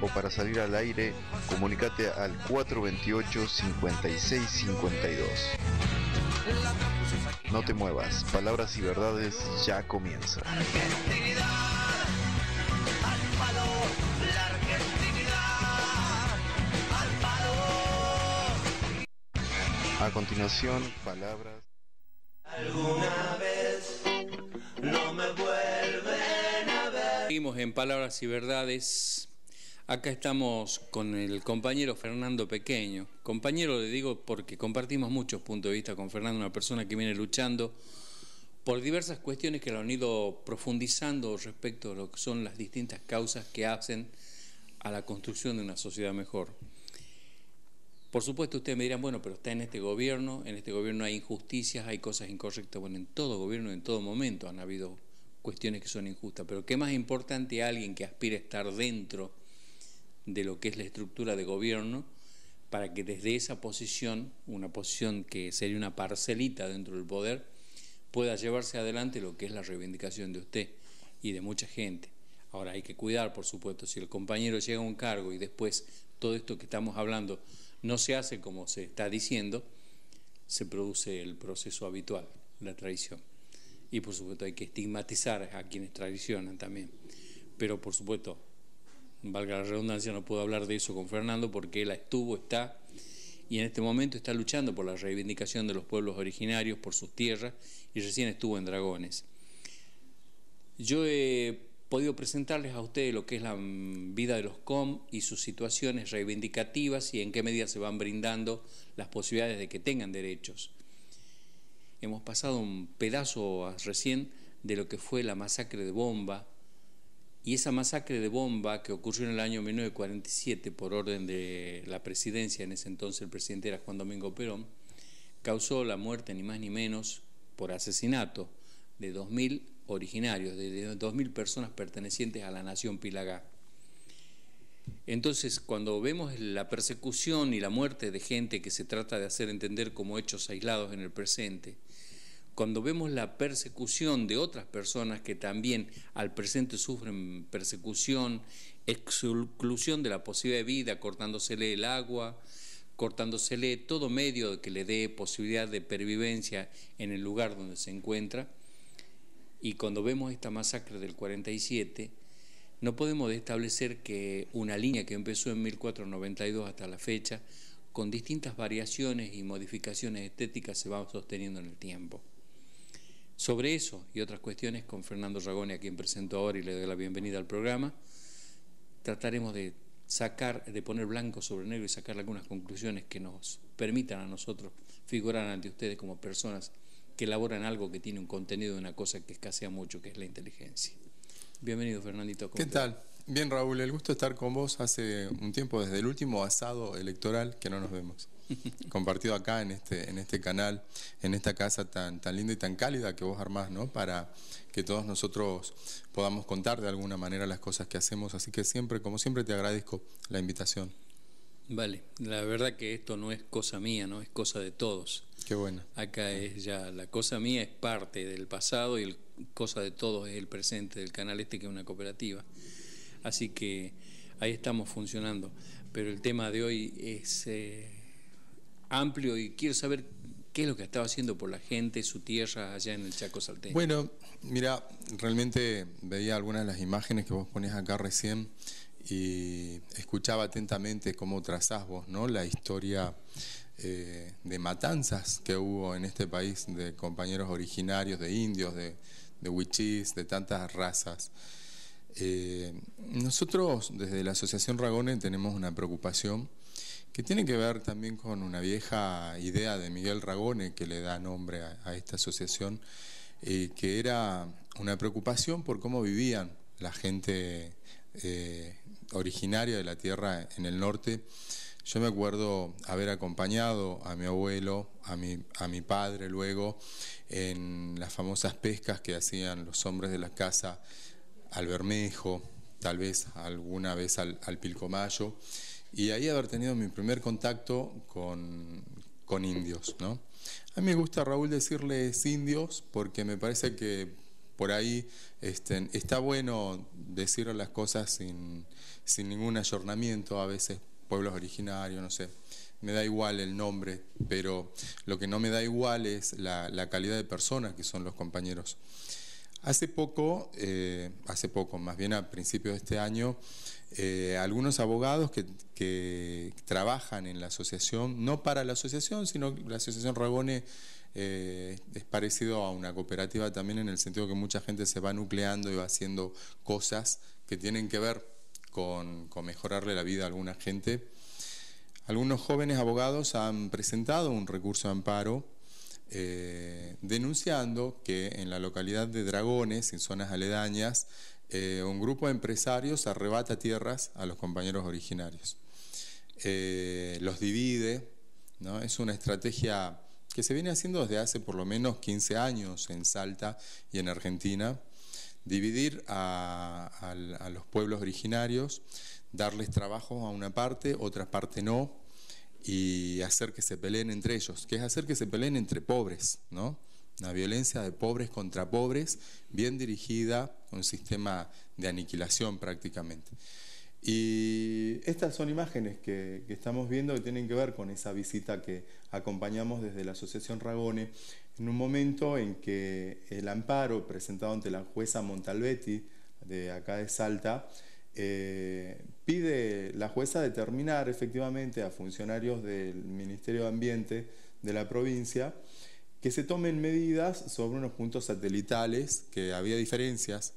o para salir al aire, comunicate al 428-5652. No te muevas, palabras y verdades ya comienza. A continuación, palabras. En Palabras y Verdades. Acá estamos con el compañero Fernando Pequeño. Compañero le digo porque compartimos muchos puntos de vista con Fernando, una persona que viene luchando por diversas cuestiones que lo han ido profundizando respecto a lo que son las distintas causas que hacen a la construcción de una sociedad mejor. Por supuesto, ustedes me dirán, bueno, pero está en este gobierno, en este gobierno hay injusticias, hay cosas incorrectas. Bueno, en todo gobierno, en todo momento han habido cuestiones que son injustas. Pero ¿qué más importante alguien que aspire a estar dentro de lo que es la estructura de gobierno para que desde esa posición, una posición que sería una parcelita dentro del poder, pueda llevarse adelante lo que es la reivindicación de usted y de mucha gente? Ahora hay que cuidar, por supuesto, si el compañero llega a un cargo y después todo esto que estamos hablando no se hace como se está diciendo, se produce el proceso habitual, la traición. Y por supuesto hay que estigmatizar a quienes traicionan también. Pero por supuesto, valga la redundancia, no puedo hablar de eso con Fernando porque él estuvo, está y en este momento está luchando por la reivindicación de los pueblos originarios, por sus tierras y recién estuvo en Dragones. Yo he podido presentarles a ustedes lo que es la vida de los COM y sus situaciones reivindicativas y en qué medida se van brindando las posibilidades de que tengan derechos. Hemos pasado un pedazo recién de lo que fue la masacre de Bomba y esa masacre de Bomba que ocurrió en el año 1947 por orden de la presidencia, en ese entonces el presidente era Juan Domingo Perón, causó la muerte ni más ni menos por asesinato de 2.000 originarios, de 2.000 personas pertenecientes a la nación Pilagá. Entonces, cuando vemos la persecución y la muerte de gente que se trata de hacer entender como hechos aislados en el presente, cuando vemos la persecución de otras personas que también al presente sufren persecución, exclusión de la posibilidad de vida, cortándosele el agua, cortándosele todo medio que le dé posibilidad de pervivencia en el lugar donde se encuentra, y cuando vemos esta masacre del 47, no podemos establecer que una línea que empezó en 1492 hasta la fecha, con distintas variaciones y modificaciones estéticas, se va sosteniendo en el tiempo. Sobre eso y otras cuestiones, con Fernando Ragone, a quien presento ahora y le doy la bienvenida al programa, trataremos de sacar, de poner blanco sobre negro y sacar algunas conclusiones que nos permitan a nosotros figurar ante ustedes como personas que elaboran algo que tiene un contenido de una cosa que escasea mucho, que es la inteligencia. Bienvenido, Fernandito. ¿Qué tal? Bien, Raúl, el gusto de estar con vos hace un tiempo, desde el último asado electoral que no nos vemos. Compartido acá en este, en este canal, en esta casa tan, tan linda y tan cálida que vos armás, ¿no? Para que todos nosotros podamos contar de alguna manera las cosas que hacemos. Así que siempre, como siempre, te agradezco la invitación. Vale, la verdad que esto no es cosa mía, no es cosa de todos. Qué bueno. Acá es ya, la cosa mía es parte del pasado y el cosa de todos es el presente del canal este que es una cooperativa. Así que ahí estamos funcionando. Pero el tema de hoy es eh, amplio y quiero saber qué es lo que estaba haciendo por la gente, su tierra allá en el Chaco Salteño. Bueno, mira, realmente veía algunas de las imágenes que vos ponés acá recién y escuchaba atentamente cómo trazás vos ¿no? la historia eh, de matanzas que hubo en este país de compañeros originarios, de indios, de, de de tantas razas. Eh, nosotros desde la Asociación Ragone tenemos una preocupación que tiene que ver también con una vieja idea de Miguel Ragone que le da nombre a, esta asociación, eh, que era una preocupación por cómo vivían la gente eh, originaria de la tierra en el norte. Yo me acuerdo haber acompañado a mi abuelo, a mi, a mi padre luego, en las famosas pescas que hacían los hombres de la casa al Bermejo, tal vez alguna vez al, Pilcomayo, y ahí haber tenido mi primer contacto con, con indios. ¿no? A mí me gusta, Raúl, decirles indios porque me parece que por ahí este, está bueno decir las cosas sin, sin ningún ayornamiento, a veces pueblos originarios, no sé me da igual el nombre, pero lo que no me da igual es la, calidad de personas que son los compañeros. Hace poco, eh, hace poco, más bien a principios de este año, eh, algunos abogados que, trabajan en la asociación, no para la asociación, sino la asociación Ragone eh, es parecido a una cooperativa también en el sentido que mucha gente se va nucleando y va haciendo cosas que tienen que ver con, mejorarle la vida a alguna gente. Algunos jóvenes abogados han presentado un recurso de amparo eh, denunciando que en la localidad de Dragones, en zonas aledañas, eh, un grupo de empresarios arrebata tierras a los compañeros originarios. Eh, los divide, ¿no? es una estrategia que se viene haciendo desde hace por lo menos 15 años en Salta y en Argentina, dividir a, a los pueblos originarios darles trabajo a una parte, otra parte no, y hacer que se peleen entre ellos, que es hacer que se peleen entre pobres, ¿no? Una violencia de pobres contra pobres, bien dirigida, un sistema de aniquilación prácticamente. Y estas son imágenes que, estamos viendo que tienen que ver con esa visita que acompañamos desde la Asociación Ragone, en un momento en que el amparo presentado ante la jueza Montalbetti de acá de Salta eh, pide la jueza determinar efectivamente a funcionarios del Ministerio de Ambiente de la provincia que se tomen medidas sobre unos puntos satelitales, que había diferencias,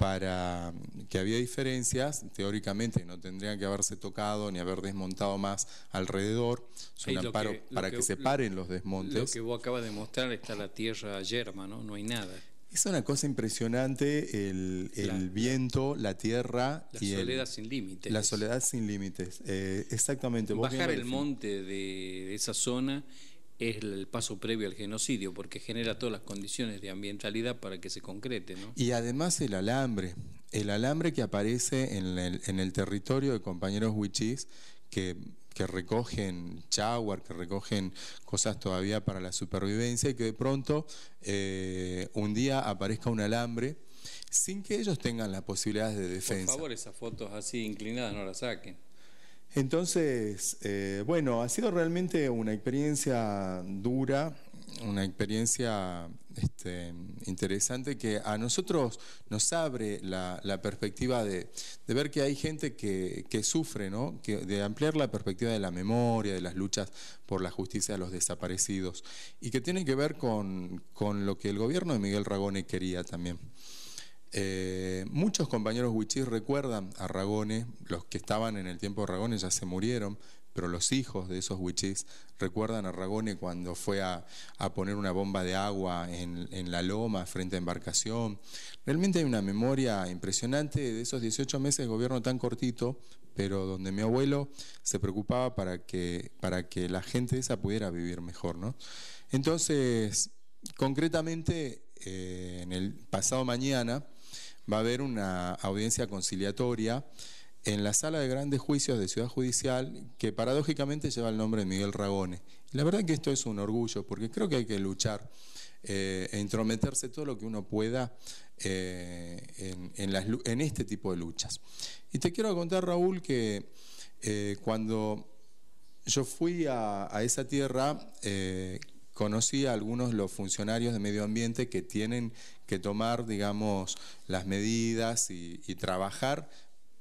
para que había diferencias, teóricamente no tendrían que haberse tocado ni haber desmontado más alrededor, es un amparo para que, se paren los desmontes. Lo que vos acabas de mostrar está la tierra yerma, ¿no? No hay nada. Es una cosa impresionante el, viento, la tierra la y soledad sin límites. La soledad sin límites, eh, exactamente. Bajar el monte de esa zona es el paso previo al genocidio, porque genera todas las condiciones de ambientalidad para que se concrete. ¿no? Y además el alambre, el alambre que aparece en el, en el territorio de compañeros huichís, que que recogen chawar, que recogen cosas todavía para la supervivencia y que de pronto eh, un día aparezca un alambre sin que ellos tengan las posibilidades de defensa. Por favor, esas fotos así inclinadas no las saquen. Entonces, eh, bueno, ha sido realmente una experiencia dura, una experiencia este, interesante que a nosotros nos abre la, perspectiva de, ver que hay gente que, sufre, ¿no? que, de ampliar la perspectiva de la memoria, de las luchas por la justicia de los desaparecidos, y que tiene que ver con, lo que el gobierno de Miguel Ragone quería también. Eh, muchos compañeros huichís recuerdan a Ragone, los que estaban en el tiempo de Ragone ya se murieron, pero los hijos de esos huichís recuerdan a Ragone cuando fue a, poner una bomba de agua en, la loma frente a embarcación. Realmente hay una memoria impresionante de esos 18 meses de gobierno tan cortito, pero donde mi abuelo se preocupaba para que, para que la gente esa pudiera vivir mejor. ¿no? Entonces, concretamente, eh, en el pasado mañana va a haber una audiencia conciliatoria en la sala de grandes juicios de Ciudad Judicial, que paradójicamente lleva el nombre de Miguel Ragone. la verdad que esto es un orgullo, porque creo que hay que luchar eh, e intrometerse todo lo que uno pueda eh, en, este tipo de luchas. Y te quiero contar, Raúl, que eh, cuando yo fui a, esa tierra, conocí a algunos los funcionarios de medio ambiente que tienen que tomar, digamos, las medidas y, y trabajar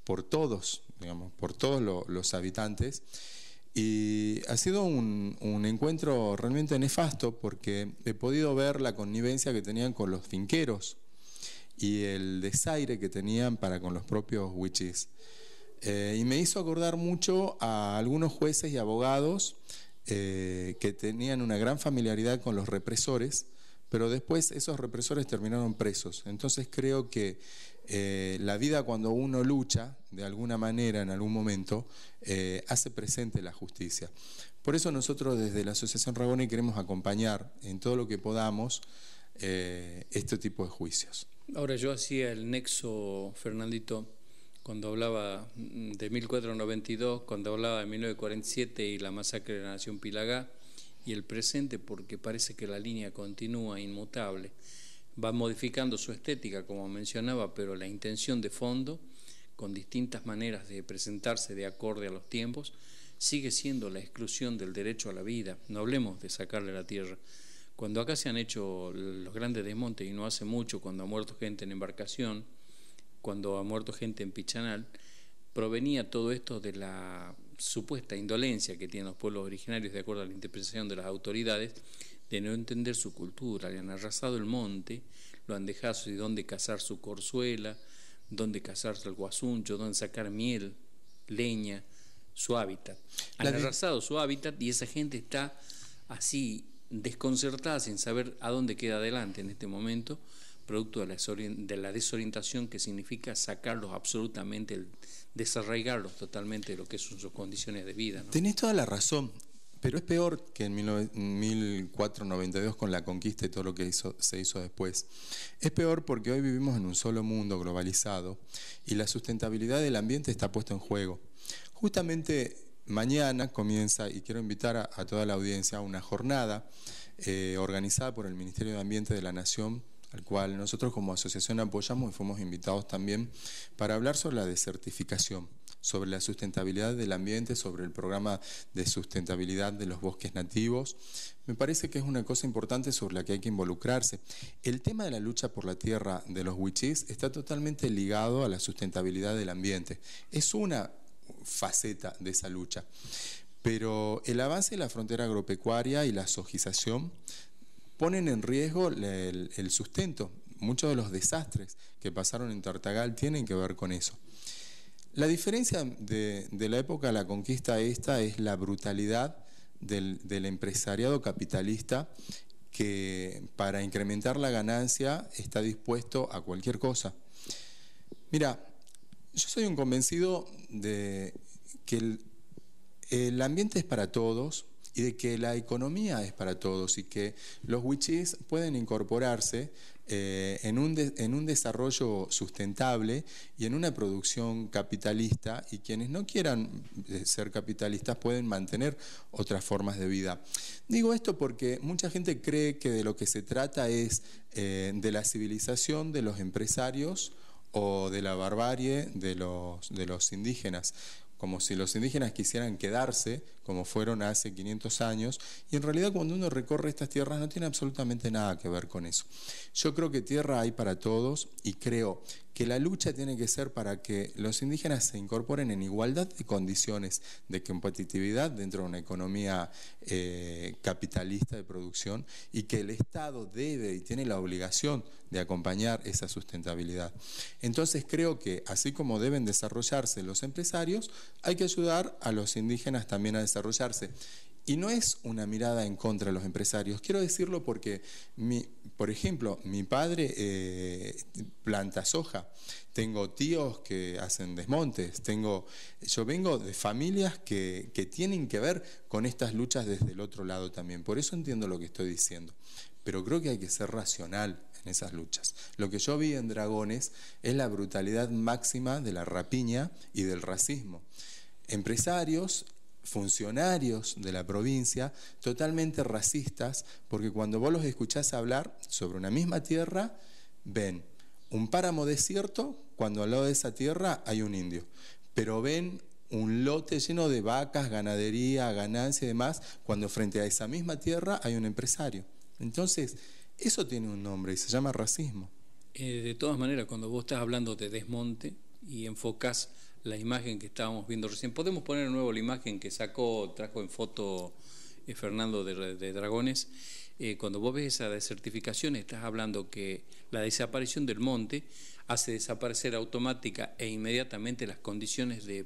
por todos, digamos, por todos los habitantes. Y ha sido un, encuentro realmente nefasto porque he podido ver la connivencia que tenían con los finqueros y el desaire que tenían para con los propios wichis. Eh, y me hizo acordar mucho a algunos jueces y abogados eh, que tenían una gran familiaridad con los represores, pero después esos represores terminaron presos. Entonces creo que eh, la vida cuando uno lucha, de alguna manera, en algún momento, eh, hace presente la justicia. Por eso nosotros desde la Asociación Ragone queremos acompañar en todo lo que podamos este tipo de juicios. Ahora yo hacía el nexo, Fernandito, cuando hablaba de 1492, cuando hablaba de 1947 y la masacre de la Nación Pilagá, y el presente, porque parece que la línea continúa inmutable va modificando su estética, como mencionaba, pero la intención de fondo, con distintas maneras de presentarse de acorde a los tiempos, sigue siendo la exclusión del derecho a la vida. No hablemos de sacarle la tierra. Cuando acá se han hecho los grandes desmontes, y no hace mucho, cuando ha muerto gente en embarcación, cuando ha muerto gente en Pichanal, provenía todo esto de la supuesta indolencia que tienen los pueblos originarios de acuerdo a la interpretación de las autoridades de no entender su cultura, le han arrasado el monte, lo han dejado y dónde cazar su corzuela, dónde cazarse el guasuncho, dónde sacar miel, leña, su hábitat. Han arrasado su hábitat y esa gente está así desconcertada sin saber a dónde queda adelante en este momento, producto de la, de la desorientación que significa sacarlos absolutamente, desarraigarlos totalmente de lo que son sus condiciones de vida. Tenés toda la razón. Pero es peor que en 1492 con la conquista y todo lo que se hizo después. Es peor porque hoy vivimos en un solo mundo globalizado y la sustentabilidad del ambiente está puesta en juego. Justamente mañana comienza, y quiero invitar a, toda la audiencia, a una jornada eh, organizada por el Ministerio de Ambiente de la Nación al cual nosotros como asociación apoyamos y fuimos invitados también para hablar sobre la desertificación sobre la sustentabilidad del ambiente, sobre el programa de sustentabilidad de los bosques nativos. Me parece que es una cosa importante sobre la que hay que involucrarse. El tema de la lucha por la tierra de los wichís está totalmente ligado a la sustentabilidad del ambiente. Es una faceta de esa lucha. Pero el avance de la frontera agropecuaria y la sojización ponen en riesgo el, el sustento. Muchos de los desastres que pasaron en Tartagal tienen que ver con eso. La diferencia de, la época de la conquista esta es la brutalidad del, empresariado capitalista que para incrementar la ganancia está dispuesto a cualquier cosa. Mira, yo soy un convencido de que el, ambiente es para todos y de que la economía es para todos y que los wichis pueden incorporarse eh, en, un en, un desarrollo sustentable y en una producción capitalista y quienes no quieran eh, ser capitalistas pueden mantener otras formas de vida. Digo esto porque mucha gente cree que de lo que se trata es eh, de la civilización de los empresarios o de la barbarie de los, de los indígenas como si los indígenas quisieran quedarse, como fueron hace 500 años, y en realidad cuando uno recorre estas tierras no tiene absolutamente nada que ver con eso. Yo creo que tierra hay para todos y creo que la lucha tiene que ser para que los indígenas se incorporen en igualdad de condiciones de competitividad dentro de una economía eh, capitalista de producción y que el Estado debe y tiene la obligación de acompañar esa sustentabilidad. Entonces creo que así como deben desarrollarse los empresarios, hay que ayudar a los indígenas también a desarrollarse. Y no es una mirada en contra de los empresarios. Quiero decirlo porque, por ejemplo, mi padre eh, planta soja. Tengo tíos que hacen desmontes. Tengo, yo vengo de familias que, que tienen que ver con estas luchas desde el otro lado también. Por eso entiendo lo que estoy diciendo. Pero creo que hay que ser racional en esas luchas. Lo que yo vi en Dragones es la brutalidad máxima de la rapiña y del racismo. Empresarios funcionarios de la provincia totalmente racistas, porque cuando vos los escuchás hablar sobre una misma tierra, ven un páramo desierto cuando al lado de esa tierra hay un indio, pero ven un lote lleno de vacas, ganadería, ganancia y demás, cuando frente a esa misma tierra hay un empresario. Entonces, eso tiene un nombre y se llama racismo. Eh, de todas maneras, cuando vos estás hablando de desmonte y enfocás la imagen que estábamos viendo recién. Podemos poner de nuevo la imagen que sacó, trajo en foto eh, Fernando de, Dragones. Eh, cuando vos ves esa desertificación, estás hablando que la desaparición del monte hace desaparecer automática e inmediatamente las condiciones de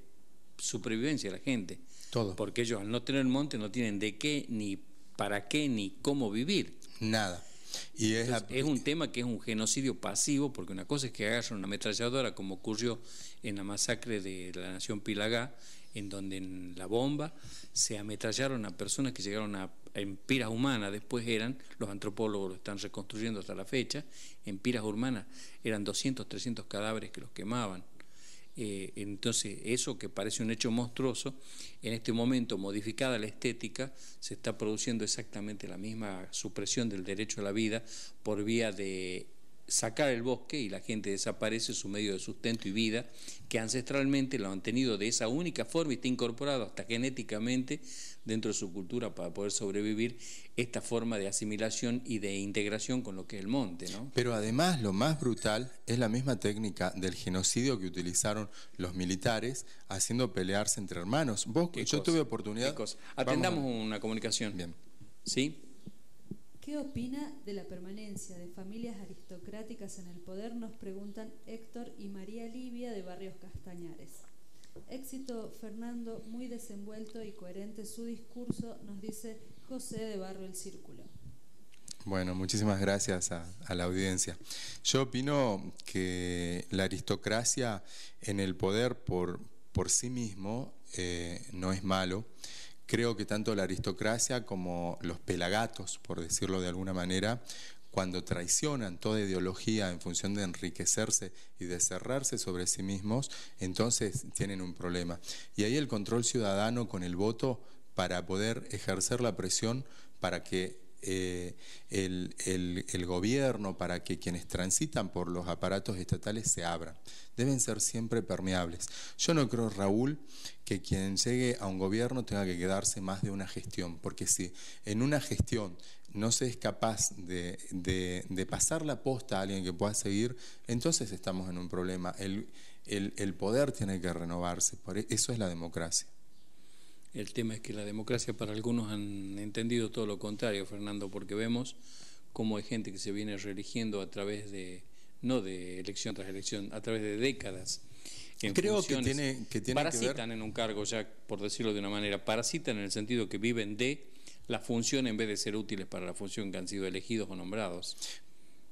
supervivencia de la gente. Todo. Porque ellos al no tener monte no tienen de qué, ni para qué, ni cómo vivir. Nada. Y es, es un tema que es un genocidio pasivo, porque una cosa es que agarran una ametralladora, como ocurrió en la masacre de la nación Pilagá, en donde en la bomba se ametrallaron a personas que llegaron a, en piras humanas, después eran, los antropólogos lo están reconstruyendo hasta la fecha, en piras humanas eran 200, 300 cadáveres que los quemaban. Eh, entonces, eso que parece un hecho monstruoso, en este momento, modificada la estética, se está produciendo exactamente la misma supresión del derecho a la vida por vía de sacar el bosque y la gente desaparece su medio de sustento y vida, que ancestralmente lo han tenido de esa única forma y está incorporado hasta genéticamente dentro de su cultura para poder sobrevivir esta forma de asimilación y de integración con lo que es el monte. ¿no? Pero además lo más brutal es la misma técnica del genocidio que utilizaron los militares haciendo pelearse entre hermanos. Vos, yo tuve oportunidad... Atendamos una comunicación. Bien. ¿Sí? ¿Qué opina de la permanencia de familias aristocráticas en el poder? Nos preguntan Héctor y María Livia de Barrios Castañares. Éxito Fernando, muy desenvuelto y coherente su discurso, nos dice José de Barro el Círculo. Bueno, muchísimas gracias a, la audiencia. Yo opino que la aristocracia en el poder por, por sí mismo eh, no es malo Creo que tanto la aristocracia como los pelagatos, por decirlo de alguna manera, cuando traicionan toda ideología en función de enriquecerse y de cerrarse sobre sí mismos, entonces tienen un problema. Y ahí el control ciudadano con el voto para poder ejercer la presión para que eh, el, gobierno, para que quienes transitan por los aparatos estatales se abran. Deben ser siempre permeables. Yo no creo, Raúl, que quien llegue a un gobierno tenga que quedarse más de una gestión, porque si en una gestión no se es capaz de, de, pasar la posta a alguien que pueda seguir, entonces estamos en un problema. El, el poder tiene que renovarse, por e, eso es la democracia. El tema es que la democracia para algunos han entendido todo lo contrario, Fernando, porque vemos cómo hay gente que se viene reeligiendo a través de, no de elección tras elección, a través de décadas. Creo que tiene, que tiene parasitan en un cargo, ya por decirlo de una manera, parasitan en el sentido que viven de la función en vez de ser útiles para la función que han sido elegidos o nombrados.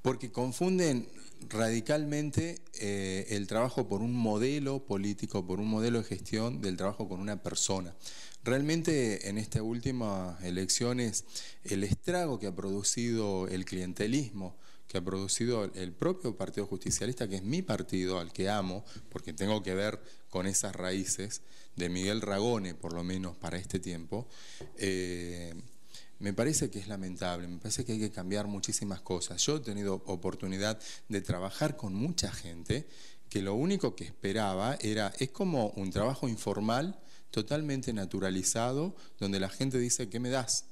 Porque confunden radicalmente eh, el trabajo por un modelo político, por un modelo de gestión del trabajo con una persona. Realmente en estas últimas elecciones el estrago que ha producido el clientelismo, que ha producido el propio Partido Justicialista, que es mi partido, al que amo, porque tengo que ver con esas raíces de Miguel Ragone, por lo menos para este tiempo, eh, me parece que es lamentable, me parece que hay que cambiar muchísimas cosas. Yo he tenido oportunidad de trabajar con mucha gente que lo único que esperaba era, es como un trabajo informal, totalmente naturalizado, donde la gente dice, ¿qué me das?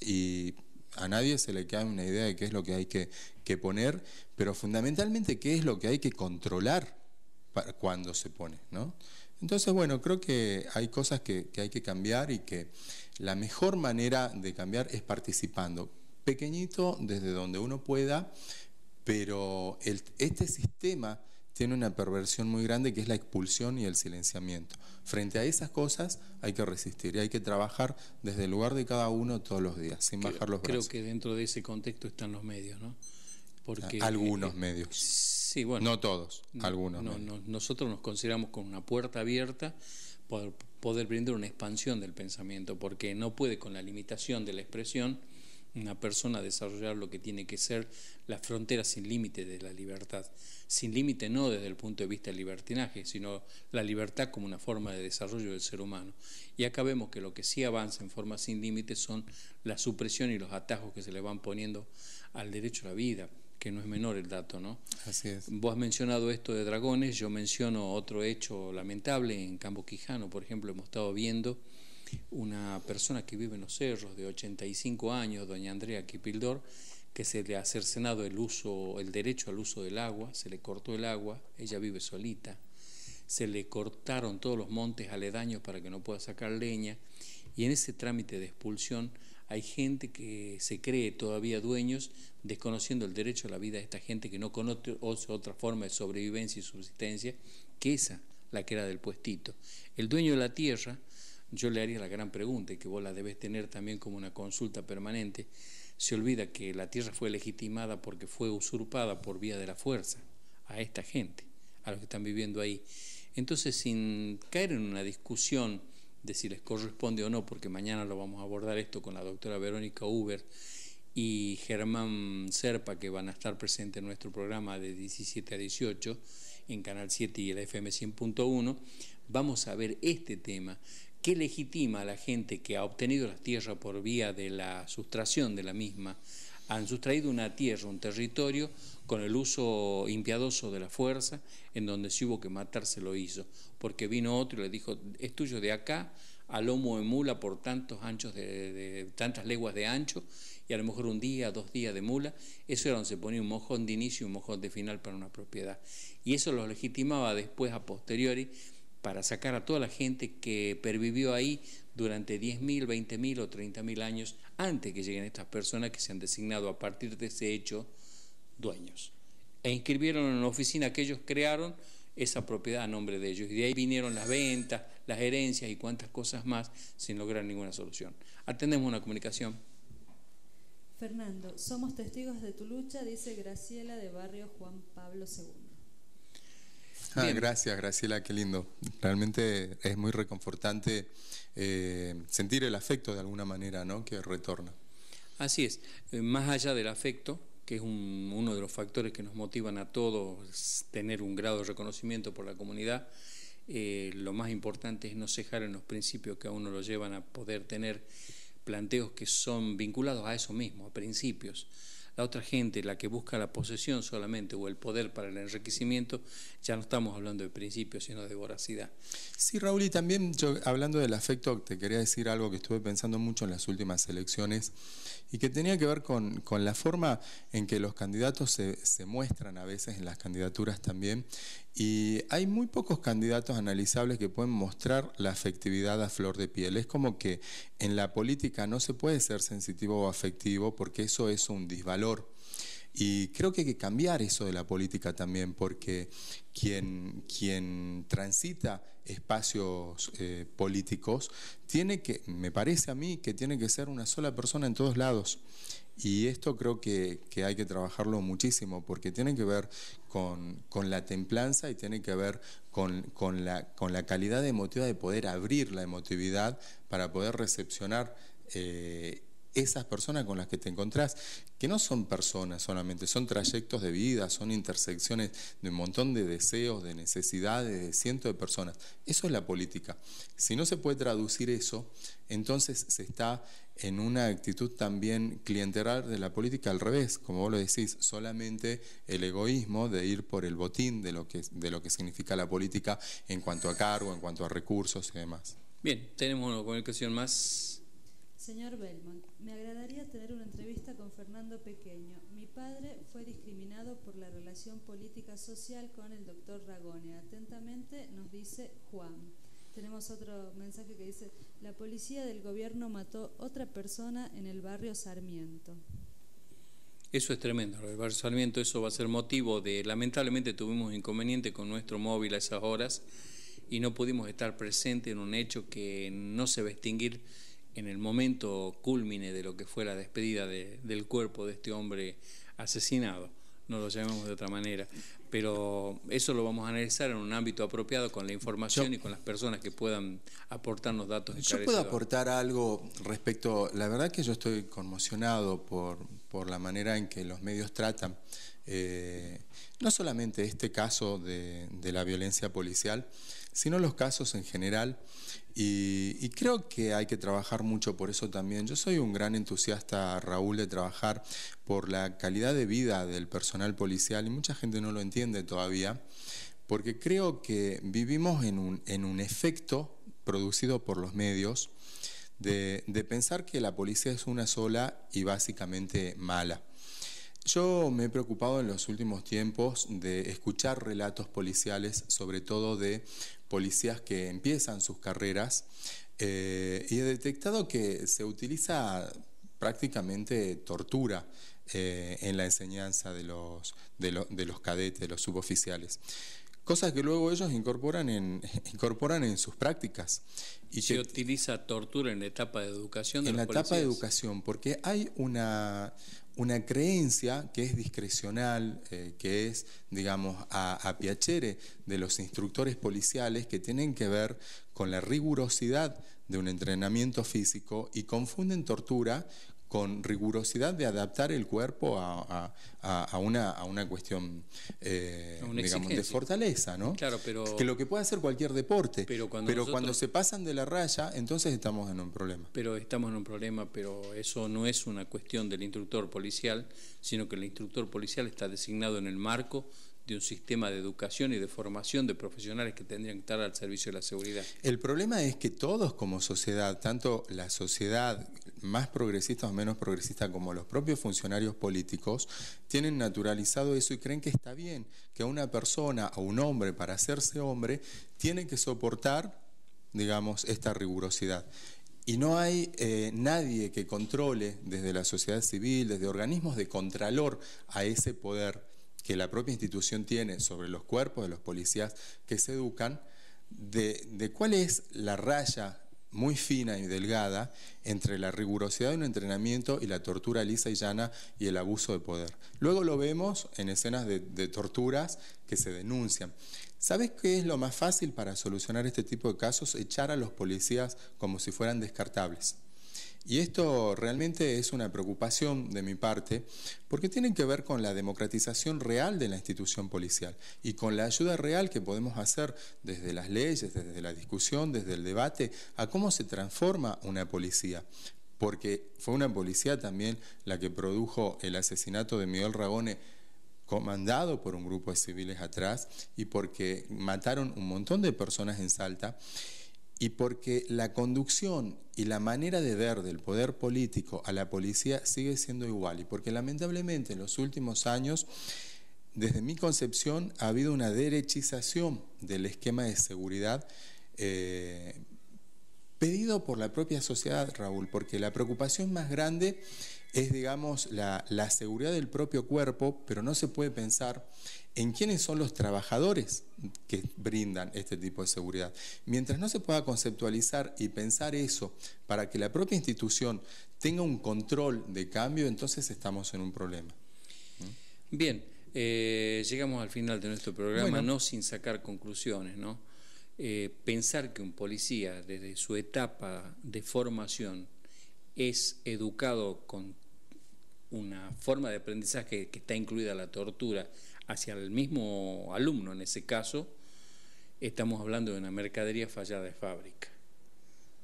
Y a nadie se le queda una idea de qué es lo que hay que, poner, pero fundamentalmente qué es lo que hay que controlar para cuando se pone, ¿no? Entonces, bueno, creo que hay cosas que, hay que cambiar y que la mejor manera de cambiar es participando, pequeñito desde donde uno pueda, pero este sistema tiene una perversión muy grande que es la expulsión y el silenciamiento. Frente a esas cosas hay que resistir y hay que trabajar desde el lugar de cada uno todos los días, sin bajar los brazos. Creo que dentro de ese contexto están los medios, ¿no? Porque, algunos eh, medios. Sí, bueno. No todos, algunos. No, nosotros nos consideramos con una puerta abierta por poder brindar una expansión del pensamiento, porque no puede con la limitación de la expresión una persona desarrollar lo que tiene que ser la frontera sin límite de la libertad. Sin límite no desde el punto de vista del libertinaje, sino la libertad como una forma de desarrollo del ser humano. Y acá vemos que lo que sí avanza en forma sin límite son la supresión y los atajos que se le van poniendo al derecho a la vida, que no es menor el dato, ¿no? Así es. Vos has mencionado esto de dragones, yo menciono otro hecho lamentable en Campo Quijano, por ejemplo, hemos estado viendo una persona que vive en los cerros de 85 años, doña Andrea Kipildor, que se le ha cercenado el uso, el derecho al uso del agua, se le cortó el agua, ella vive solita, se le cortaron todos los montes aledaños para que no pueda sacar leña, y en ese trámite de expulsión hay gente que se cree todavía dueños, desconociendo el derecho a la vida de esta gente que no conoce otra forma de sobrevivencia y subsistencia que esa, la que era del puestito. El dueño de la tierra yo le haría la gran pregunta y que vos la debes tener también como una consulta permanente. Se olvida que la tierra fue legitimada porque fue usurpada por vía de la fuerza a esta gente, a los que están viviendo ahí. Entonces, sin caer en una discusión de si les corresponde o no, porque mañana lo vamos a abordar esto con la doctora Verónica Uber y Germán Serpa, que van a estar presentes en nuestro programa de 17 a 18 en Canal 7 y el FM 100.1, vamos a ver este tema. ¿Qué legitima a la gente que ha obtenido la tierra por vía de la sustracción de la misma han sustraído una tierra, un territorio, con el uso impiadoso de la fuerza, en donde si hubo que matar se lo hizo, porque vino otro y le dijo, es tuyo de acá a lomo de mula por tantos anchos de, tantas leguas de ancho, y a lo mejor un día, dos días de mula, eso era donde se ponía un mojón de inicio y un mojón de final para una propiedad. Y eso lo legitimaba después a posteriori para sacar a toda la gente que pervivió ahí durante 10.000, 20.000 o 30.000 años antes que lleguen estas personas que se han designado a partir de ese hecho dueños. E inscribieron en la oficina que ellos crearon esa propiedad a nombre de ellos. Y de ahí vinieron las ventas, las herencias y cuantas cosas más sin lograr ninguna solución. Atendemos una comunicación. Fernando, somos testigos de tu lucha, dice Graciela de Barrio Juan Pablo II. Ah, gracias, Graciela, qué lindo. Realmente es muy reconfortante eh, sentir el afecto de alguna manera, ¿no? Que retorna. Así es. Eh, más allá del afecto, que es uno de los factores que nos motivan a todos tener un grado de reconocimiento por la comunidad, eh, lo más importante es no cejar en los principios que a uno lo llevan a poder tener planteos que son vinculados a eso mismo, a principios la otra gente, la que busca la posesión solamente o el poder para el enriquecimiento, ya no estamos hablando de principios, sino de voracidad. Sí, Raúl, y también yo, hablando del afecto, te quería decir algo que estuve pensando mucho en las últimas elecciones y que tenía que ver con, la forma en que los candidatos se, se, muestran a veces en las candidaturas también. Y hay muy pocos candidatos analizables que pueden mostrar la afectividad a flor de piel. Es como que en la política no se puede ser sensitivo o afectivo porque eso es un disvalor. Y creo que hay que cambiar eso de la política también, porque quien, quien transita espacios eh, políticos tiene que, me parece a mí, que tiene que ser una sola persona en todos lados. Y esto creo que, hay que trabajarlo muchísimo porque tiene que ver con, la templanza y tiene que ver con, la, con la calidad emotiva de poder abrir la emotividad para poder recepcionar eh, esas personas con las que te encontrás, que no son personas solamente, son trayectos de vida, son intersecciones de un montón de deseos, de necesidades, de cientos de personas. Eso es la política. Si no se puede traducir eso, entonces se está en una actitud también clientelar de la política al revés, como vos lo decís, solamente el egoísmo de ir por el botín de lo que, de lo que significa la política en cuanto a cargo, en cuanto a recursos y demás. Bien, tenemos una comunicación más. Señor Belmont, me agradaría tener una entrevista con Fernando Pequeño. Mi padre fue discriminado por la relación política social con el doctor Ragone. Atentamente nos dice Juan. Tenemos otro mensaje que dice, la policía del gobierno mató otra persona en el barrio Sarmiento. Eso es tremendo, el barrio Sarmiento, eso va a ser motivo de, lamentablemente tuvimos inconveniente con nuestro móvil a esas horas y no pudimos estar presentes en un hecho que no se va a extinguir en el momento culmine de lo que fue la despedida del cuerpo de este hombre asesinado, no lo llamemos de otra manera, pero eso lo vamos a analizar en un ámbito apropiado con la información y con las personas que puedan aportarnos datos. Yo puedo aportar algo respecto, la verdad que yo estoy conmocionado por, por la manera en que los medios tratan. Eh, no solamente este caso de, de la violencia policial, sino los casos en general. Y, creo que hay que trabajar mucho por eso también. Yo soy un gran entusiasta, Raúl, de trabajar por la calidad de vida del personal policial y mucha gente no lo entiende todavía, porque creo que vivimos en un, en un efecto producido por los medios de, de pensar que la policía es una sola y básicamente mala. Yo me he preocupado en los últimos tiempos de escuchar relatos policiales, sobre todo de policías que empiezan sus carreras, eh, y he detectado que se utiliza prácticamente tortura eh, en la enseñanza de los, de, los cadetes, de los suboficiales. Cosas que luego ellos incorporan en, incorporan en sus prácticas. Y se utiliza tortura en la etapa de educación. en la etapa de educación, porque hay una, una creencia que es discrecional, eh, que es, digamos, a, a, piacere de los instructores policiales que tienen que ver con la rigurosidad de un entrenamiento físico y confunden tortura con rigurosidad de adaptar el cuerpo a, a- a una, a una cuestión, eh, una digamos, de fortaleza, ¿no? Claro, pero- Que lo que puede hacer cualquier deporte. Pero cuando nosotros- se pasan de la raya, entonces estamos en un problema. Pero estamos en un problema, pero eso no es una cuestión del instructor policial, sino que el instructor policial está designado en el marco de un sistema de educación y de formación de profesionales que tendrían que estar al servicio de la seguridad. El problema es que todos como sociedad, tanto la sociedad más progresista o menos progresista como los propios funcionarios políticos, tienen naturalizado eso y creen que está bien que una persona o un hombre para hacerse hombre tiene que soportar, digamos, esta rigurosidad. Y no hay eh, nadie que controle desde la sociedad civil, desde organismos de contralor a ese poder que la propia institución tiene sobre los cuerpos de los policías que se educan, de, de cuál es la raya muy fina y delgada entre la rigurosidad de un entrenamiento y la tortura lisa y llana y el abuso de poder. Luego lo vemos en escenas de, de torturas que se denuncian. ¿Sabes qué es lo más fácil para solucionar este tipo de casos? Echar a los policías como si fueran descartables. Y esto realmente es una preocupación de mi parte porque tiene que ver con la democratización real de la institución policial y con la ayuda real que podemos hacer desde las leyes, desde la discusión, desde el debate, a cómo se transforma una policía. Porque fue una policía también la que produjo el asesinato de Miguel Ragone comandado por un grupo de civiles atrás y porque mataron un montón de personas en Salta y porque la conducción y la manera de ver del poder político a la policía sigue siendo igual y porque lamentablemente en los últimos años, desde mi concepción, ha habido una derechización del esquema de seguridad eh, pedido por la propia sociedad, Raúl, porque la preocupación más grande es, digamos, la, la seguridad del propio cuerpo, pero no se puede pensar en quiénes son los trabajadores que brindan este tipo de seguridad. Mientras no se pueda conceptualizar y pensar eso para que la propia institución tenga un control de cambio, entonces estamos en un problema. Bien, eh, llegamos al final de nuestro programa, Bueno. no sin sacar conclusiones, ¿no? Eh, pensar que un policía desde su etapa de formación es educado con una forma de aprendizaje que está incluida la tortura hacia el mismo alumno en ese caso, estamos hablando de una mercadería fallada de fábrica.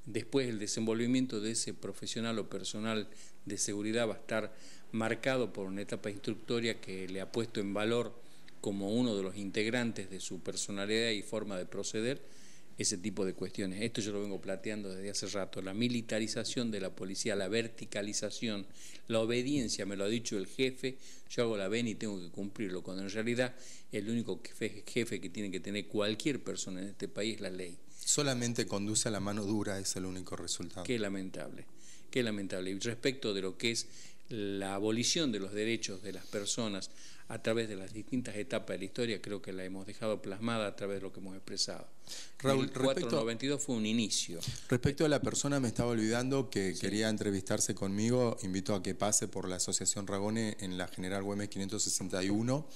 Después el desenvolvimiento de ese profesional o personal de seguridad va a estar marcado por una etapa instructoria que le ha puesto en valor como uno de los integrantes de su personalidad y forma de proceder ese tipo de cuestiones. Esto yo lo vengo plateando desde hace rato. La militarización de la policía, la verticalización, la obediencia, me lo ha dicho el jefe, yo hago la vena y tengo que cumplirlo, cuando en realidad el único jefe que tiene que tener cualquier persona en este país es la ley. Solamente conduce a la mano dura, es el único resultado. Qué lamentable, qué lamentable. Y respecto de lo que es la abolición de los derechos de las personas a través de las distintas etapas de la historia, creo que la hemos dejado plasmada a través de lo que hemos expresado. Raúl, el respecto- 492 fue un inicio. Respecto a la persona, me estaba olvidando que quería entrevistarse conmigo. Invito a que pase por la Asociación Ragone en la General Güemes 561,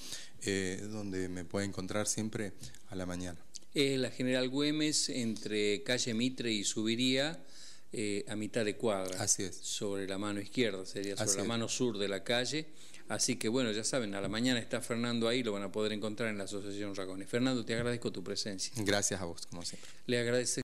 eh, donde me puede encontrar siempre a la mañana. Es la General Güemes entre calle Mitre y Subiría, eh, a mitad de cuadra. Así es. Sobre la mano izquierda, sería sobre Así la es. mano sur de la calle. Así que bueno, ya saben, a la mañana está Fernando ahí, lo van a poder encontrar en la Asociación Ragones. Fernando, te agradezco tu presencia. Gracias a vos, como siempre. Le agradece